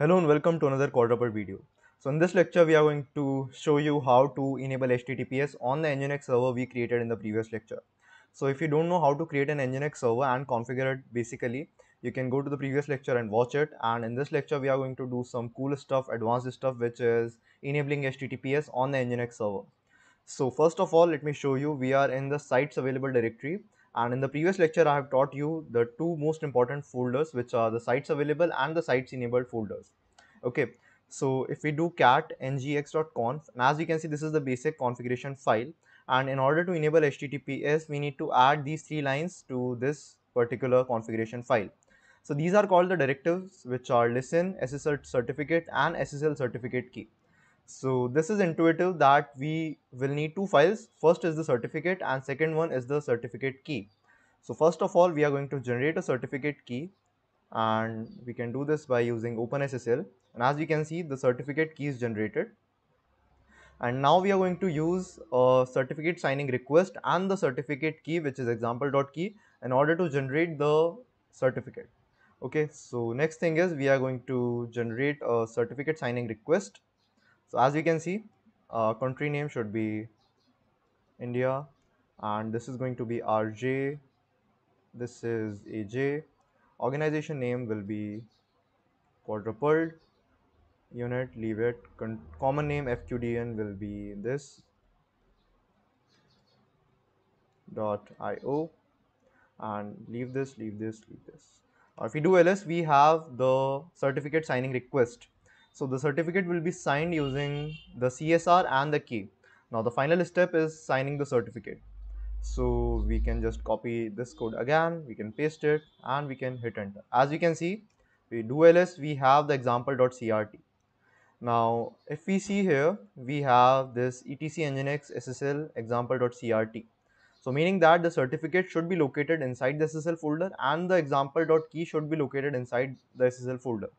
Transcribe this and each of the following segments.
Hello and welcome to another quadruple video. So in this lecture we are going to show you how to enable HTTPS on the Nginx server we created in the previous lecture. So if you don't know how to create an Nginx server and configure it basically you can go to the previous lecture and watch it and in this lecture we are going to do some cool stuff advanced stuff which is enabling HTTPS on the Nginx server. So first of all let me show you we are in the sites available directory and in the previous lecture I have taught you the two most important folders which are the sites available and the sites enabled folders. Okay, so if we do cat ngx.conf and as you can see this is the basic configuration file and in order to enable HTTPS we need to add these three lines to this particular configuration file. So these are called the directives which are listen, SSL certificate and SSL certificate key. So this is intuitive that we will need two files. First is the certificate and second one is the certificate key. So first of all, we are going to generate a certificate key and we can do this by using OpenSSL. And as you can see, the certificate key is generated. And now we are going to use a certificate signing request and the certificate key, which is example.key in order to generate the certificate. Okay, so next thing is we are going to generate a certificate signing request so as you can see, uh, country name should be India and this is going to be RJ. This is AJ. Organization name will be quadrupled. Unit, leave it. Con common name FQDN will be this dot io and leave this, leave this, leave this. Uh, if we do ls, we have the certificate signing request so the certificate will be signed using the CSR and the key. Now the final step is signing the certificate. So we can just copy this code again, we can paste it and we can hit enter. As you can see, we do ls, we have the example.crt. Now if we see here, we have this etc nginx ssl example.crt. So meaning that the certificate should be located inside the SSL folder and the example.key should be located inside the SSL folder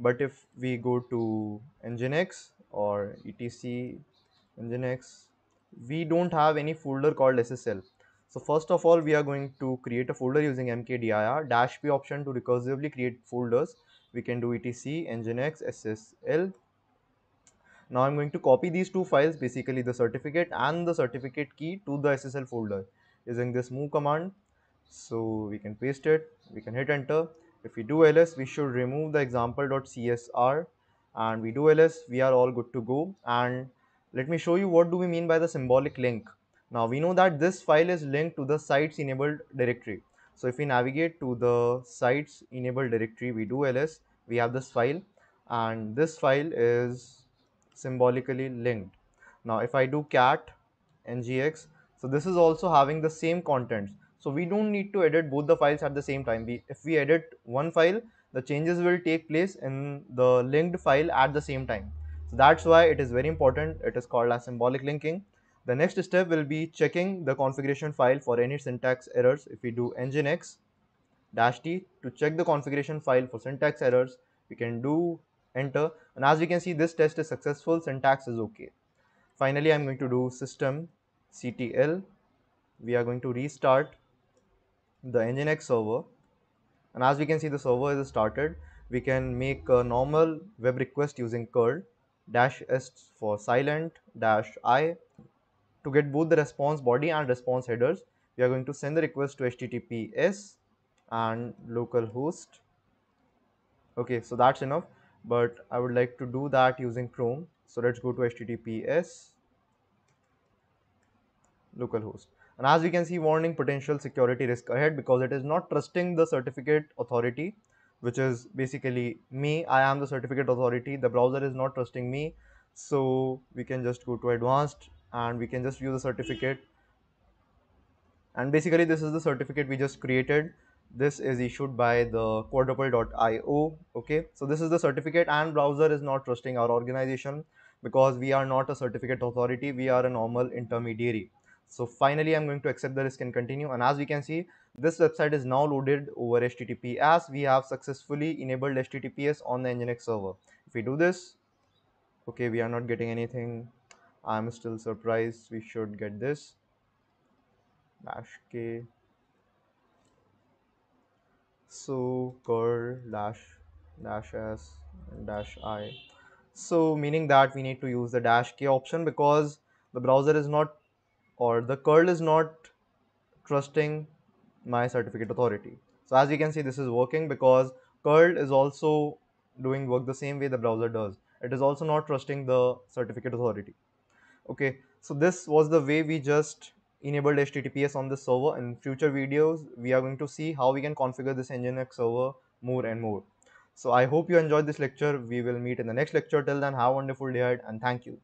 but if we go to nginx or etc nginx we don't have any folder called ssl so first of all we are going to create a folder using mkdir dash p option to recursively create folders. We can do etc nginx ssl now i'm going to copy these two files basically the certificate and the certificate key to the ssl folder using this move command. So we can paste it we can hit enter if we do ls, we should remove the example.csr and we do ls, we are all good to go. And let me show you what do we mean by the symbolic link. Now we know that this file is linked to the sites enabled directory. So if we navigate to the sites enabled directory, we do ls, we have this file and this file is symbolically linked. Now if I do cat ngx, so this is also having the same contents. So we don't need to edit both the files at the same time. We, if we edit one file, the changes will take place in the linked file at the same time. So that's why it is very important. It is called as symbolic linking. The next step will be checking the configuration file for any syntax errors. If we do nginx dash t to check the configuration file for syntax errors, we can do enter. And as you can see, this test is successful. Syntax is okay. Finally, I'm going to do system ctl. We are going to restart the nginx server and as we can see the server is started. We can make a normal web request using curl dash s for silent dash i to get both the response body and response headers. We are going to send the request to https and localhost okay so that's enough. But i would like to do that using chrome. So let's go to https localhost and as we can see warning potential security risk ahead because it is not trusting the certificate authority which is basically me. I am the certificate authority. The browser is not trusting me. So we can just go to advanced and we can just view the certificate. And basically this is the certificate we just created. This is issued by the quadruple.io okay? So this is the certificate and browser is not trusting our organization because we are not a certificate authority. We are a normal intermediary so finally, I'm going to accept the risk and continue. And as we can see, this website is now loaded over HTTP as we have successfully enabled HTTPS on the Nginx server. If we do this, okay, we are not getting anything. I'm still surprised. We should get this dash k. So curl dash dash s dash i so meaning that we need to use the dash k option because the browser is not or the curl is not trusting my certificate authority. So as you can see this is working because curl is also doing work the same way the browser does. It is also not trusting the certificate authority. Okay so this was the way we just enabled https on the server. In future videos we are going to see how we can configure this nginx server more and more. So i hope you enjoyed this lecture. We will meet in the next lecture. Till then have a wonderful day ahead and thank you